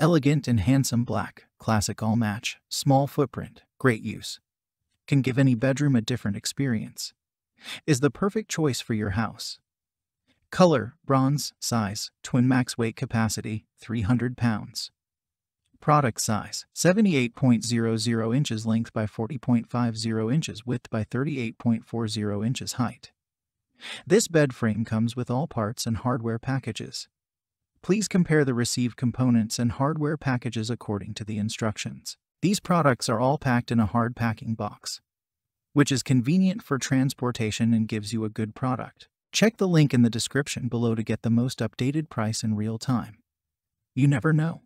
Elegant and handsome black, classic all match, small footprint, great use. Can give any bedroom a different experience. Is the perfect choice for your house. Color, bronze, size, twin max weight capacity, 300 pounds. Product size 78.00 inches length by 40.50 inches width by 38.40 inches height. This bed frame comes with all parts and hardware packages. Please compare the received components and hardware packages according to the instructions. These products are all packed in a hard packing box, which is convenient for transportation and gives you a good product. Check the link in the description below to get the most updated price in real time. You never know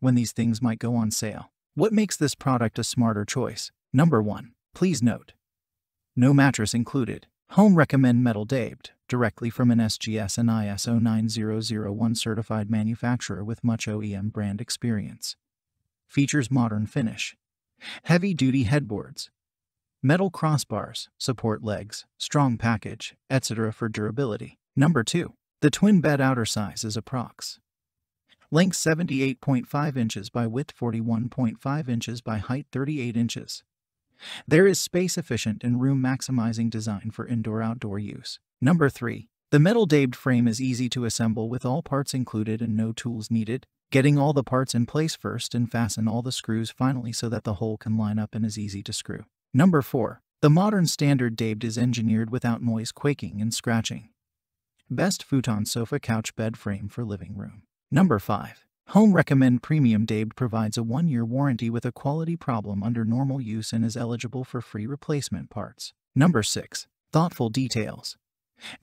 when these things might go on sale. What makes this product a smarter choice? Number 1. Please note. No mattress included. HomeRecommend metal daybed, directly from an SGS and ISO 9001 certified manufacturer with much OEM brand experience. Features modern finish. Heavy-duty headboards. Metal crossbars, support legs, strong package, etc. for durability. Number 2. The twin bed outer size is approx. Length 78.5 inches by width 41.5 inches by height 38 inches. There is space efficient and room maximizing design for indoor outdoor use. Number 3. The metal daybed frame is easy to assemble with all parts included and no tools needed. Getting all the parts in place first and fasten all the screws finally so that the hole can line up and is easy to screw. Number 4. The modern standard daybed is engineered without noise quaking and scratching. Best futon sofa couch bed frame for living room. Number 5. HomeRecommend Premium Daybed provides a one-year warranty with a quality problem under normal use and is eligible for free replacement parts. Number 6. Thoughtful Details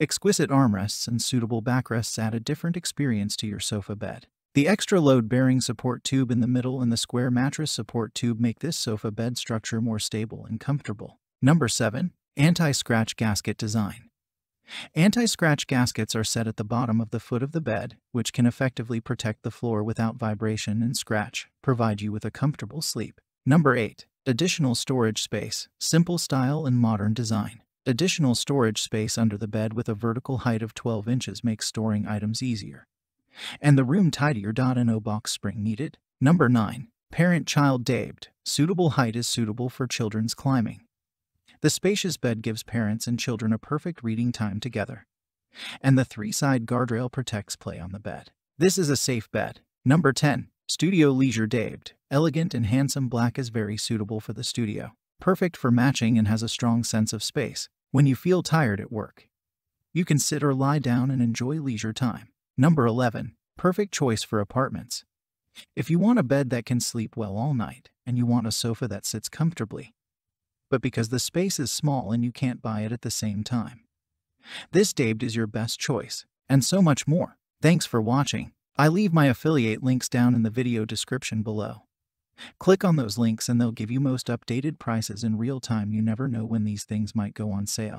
Exquisite armrests and suitable backrests add a different experience to your sofa bed. The extra load-bearing support tube in the middle and the square mattress support tube make this sofa bed structure more stable and comfortable. Number 7. Anti-Scratch Gasket Design Anti-scratch gaskets are set at the bottom of the foot of the bed, which can effectively protect the floor without vibration and scratch, provide you with a comfortable sleep. Number 8. Additional storage space, simple style and modern design. Additional storage space under the bed with a vertical height of 12 inches makes storing items easier. And the room tidier. No box spring needed. Number 9. Parent-child daybed. Suitable height is suitable for children's climbing. The spacious bed gives parents and children a perfect reading time together. And the three-side guardrail protects play on the bed. This is a safe bed. Number 10. Studio Leisure Daybed. Elegant and handsome black is very suitable for the studio. Perfect for matching and has a strong sense of space. When you feel tired at work, you can sit or lie down and enjoy leisure time. Number 11. Perfect choice for apartments. If you want a bed that can sleep well all night, and you want a sofa that sits comfortably, but because the space is small and you can't buy it at the same time. This Daybed is your best choice, and so much more. Thanks for watching. I leave my affiliate links down in the video description below. Click on those links and they'll give you most updated prices in real time. You never know when these things might go on sale.